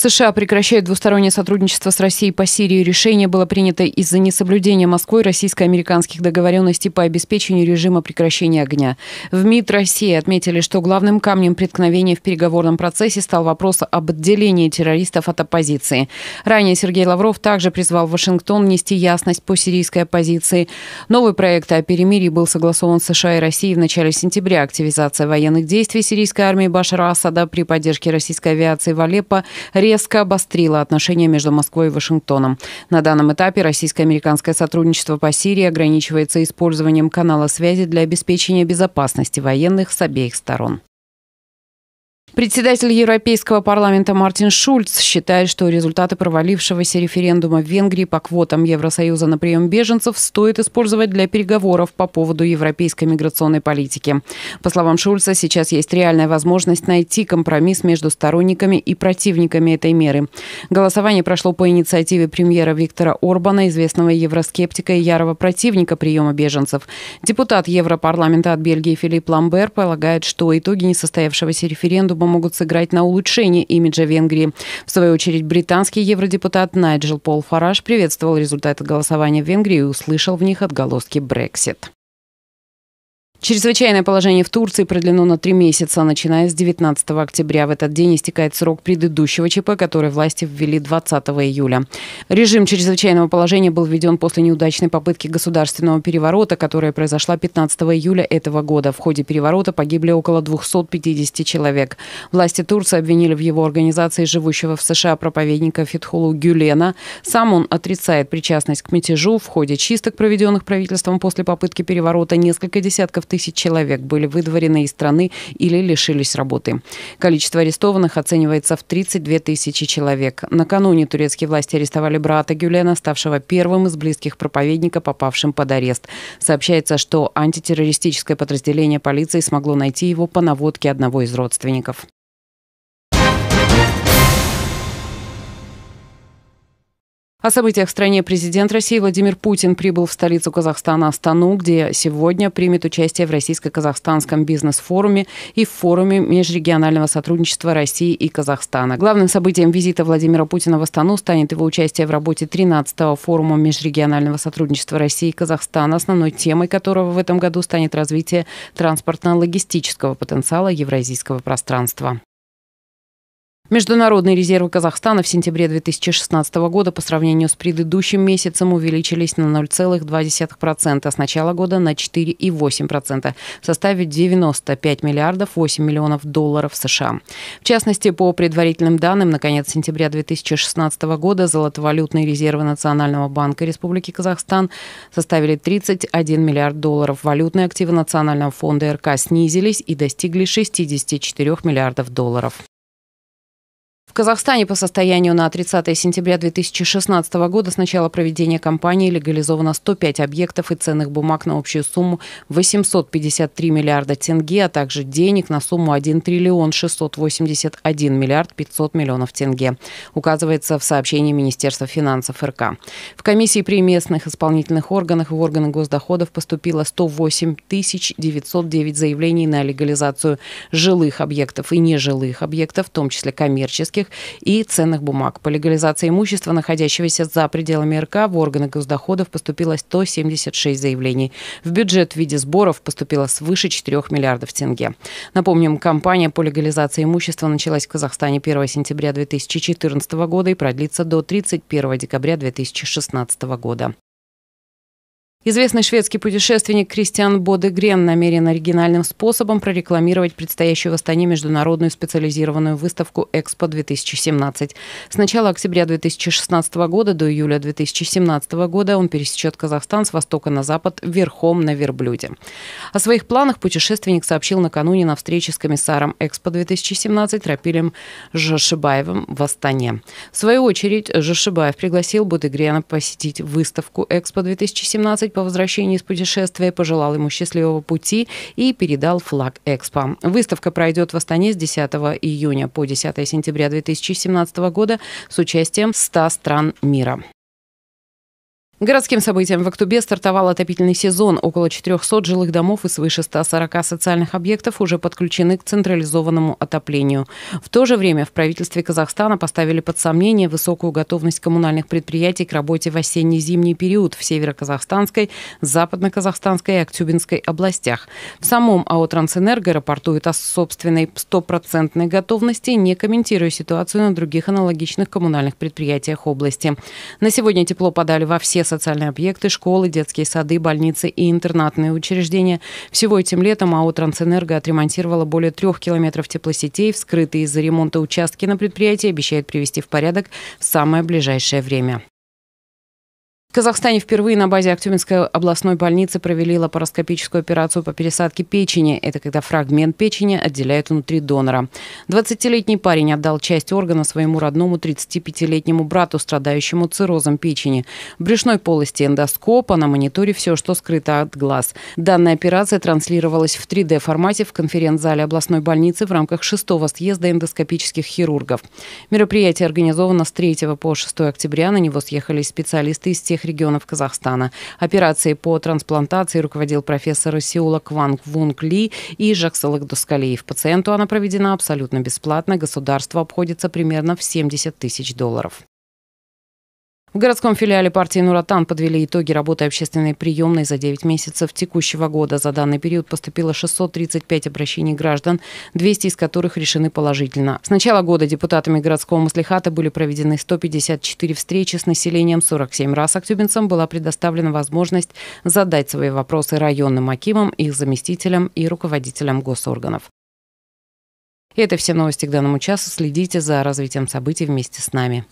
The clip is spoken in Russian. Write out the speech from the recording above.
США прекращают двустороннее сотрудничество с Россией по Сирии. Решение было принято из-за несоблюдения Москвой российско-американских договоренностей по обеспечению режима прекращения огня. В МИД России отметили, что главным камнем преткновения в переговорном процессе стал вопрос об отделении террористов от оппозиции. Ранее Сергей Лавров также призвал Вашингтон внести ясность по сирийской оппозиции. Новый проект о перемирии был согласован с США и Россией в начале сентября. Активизация военных действий сирийской армии Башара Асада при поддержке российской авиации в Алеппо резко обострила отношения между Москвой и Вашингтоном. На данном этапе российско-американское сотрудничество по Сирии ограничивается использованием канала связи для обеспечения безопасности военных с обеих сторон. Председатель Европейского парламента Мартин Шульц считает, что результаты провалившегося референдума в Венгрии по квотам Евросоюза на прием беженцев стоит использовать для переговоров по поводу европейской миграционной политики. По словам Шульца, сейчас есть реальная возможность найти компромисс между сторонниками и противниками этой меры. Голосование прошло по инициативе премьера Виктора Орбана, известного евроскептика и ярого противника приема беженцев. Депутат Европарламента от Бельгии Филипп Ламбер полагает, что итоги несостоявшегося референдума могут сыграть на улучшение имиджа Венгрии. В свою очередь, британский евродепутат Найджел Пол Фараж приветствовал результаты голосования в Венгрии и услышал в них отголоски Брексит. Чрезвычайное положение в Турции продлено на три месяца, начиная с 19 октября. В этот день истекает срок предыдущего ЧП, который власти ввели 20 июля. Режим чрезвычайного положения был введен после неудачной попытки государственного переворота, которая произошла 15 июля этого года. В ходе переворота погибли около 250 человек. Власти Турции обвинили в его организации живущего в США проповедника Фитхулу Гюлена. Сам он отрицает причастность к мятежу. В ходе чисток, проведенных правительством после попытки переворота, несколько десятков тысяч человек были выдворены из страны или лишились работы. Количество арестованных оценивается в 32 тысячи человек. Накануне турецкие власти арестовали брата Гюлена, ставшего первым из близких проповедника, попавшим под арест. Сообщается, что антитеррористическое подразделение полиции смогло найти его по наводке одного из родственников. О событиях в стране президент России Владимир Путин прибыл в столицу Казахстана Астану, где сегодня примет участие в российско-казахстанском бизнес-форуме и в форуме межрегионального сотрудничества России и Казахстана. Главным событием визита Владимира Путина в Астану станет его участие в работе 13-го форума межрегионального сотрудничества России и Казахстана, основной темой которого в этом году станет развитие транспортно-логистического потенциала евразийского пространства. Международные резервы Казахстана в сентябре 2016 года по сравнению с предыдущим месяцем увеличились на 0,2%, а с начала года на 4,8%, составив 95 миллиардов 8 миллионов долларов США. В частности, по предварительным данным, на конец сентября 2016 года золотовалютные резервы Национального банка Республики Казахстан составили 31 миллиард долларов. Валютные активы Национального фонда РК снизились и достигли 64 миллиардов долларов. Казахстане по состоянию на 30 сентября 2016 года с начала проведения кампании легализовано 105 объектов и ценных бумаг на общую сумму 853 миллиарда тенге, а также денег на сумму 1 триллион 681 миллиард 500 миллионов тенге, указывается в сообщении Министерства финансов РК. В комиссии при местных исполнительных органах и в органы госдоходов поступило 108 909 заявлений на легализацию жилых объектов и нежилых объектов, в том числе коммерческих и ценных бумаг. По легализации имущества, находящегося за пределами РК, в органы госдоходов поступило 176 заявлений. В бюджет в виде сборов поступило свыше 4 миллиардов тенге. Напомним, кампания по легализации имущества началась в Казахстане 1 сентября 2014 года и продлится до 31 декабря 2016 года. Известный шведский путешественник Кристиан Бодегрен намерен оригинальным способом прорекламировать предстоящую в Астане международную специализированную выставку «Экспо-2017». С начала октября 2016 года до июля 2017 года он пересечет Казахстан с востока на запад верхом на верблюде. О своих планах путешественник сообщил накануне на встрече с комиссаром «Экспо-2017» Рапилем Жошибаевым в Астане. В свою очередь Жошибаев пригласил Бодегрена посетить выставку «Экспо-2017» по возвращении из путешествия, пожелал ему счастливого пути и передал флаг Экспо. Выставка пройдет в Астане с 10 июня по 10 сентября 2017 года с участием 100 стран мира. Городским событием в Актубе стартовал отопительный сезон. Около 400 жилых домов и свыше 140 социальных объектов уже подключены к централизованному отоплению. В то же время в правительстве Казахстана поставили под сомнение высокую готовность коммунальных предприятий к работе в осенне-зимний период в Северо-Казахстанской, Западно-Казахстанской и Актюбинской областях. В самом АО «Трансэнерго» рапортует о собственной стопроцентной готовности, не комментируя ситуацию на других аналогичных коммунальных предприятиях области. На сегодня тепло подали во все социальные объекты, школы, детские сады, больницы и интернатные учреждения. Всего этим летом АО «Трансэнерго» отремонтировала более трех километров теплосетей. Вскрытые из-за ремонта участки на предприятии обещают привести в порядок в самое ближайшее время. В Казахстане впервые на базе Актюбинской областной больницы провели лапароскопическую операцию по пересадке печени. Это когда фрагмент печени отделяют внутри донора. 20-летний парень отдал часть органа своему родному 35-летнему брату, страдающему циррозом печени. В брюшной полости эндоскопа на мониторе все, что скрыто от глаз. Данная операция транслировалась в 3D-формате в конференц-зале областной больницы в рамках шестого съезда эндоскопических хирургов. Мероприятие организовано с 3 по 6 октября. На него съехались специалисты из тех всех регионов Казахстана. Операцией по трансплантации руководил профессор Сеула Кванг Вунг Ли и Жаксалык Дускалиев. Пациенту она проведена абсолютно бесплатно. Государство обходится примерно в 70 тысяч долларов. В городском филиале партии «Нуратан» подвели итоги работы общественной приемной за 9 месяцев текущего года. За данный период поступило 635 обращений граждан, 200 из которых решены положительно. С начала года депутатами городского маслихата были проведены 154 встречи с населением. 47 раз актюбинцам была предоставлена возможность задать свои вопросы районным акимам, их заместителям и руководителям госорганов. И это все новости к данному часу. Следите за развитием событий вместе с нами.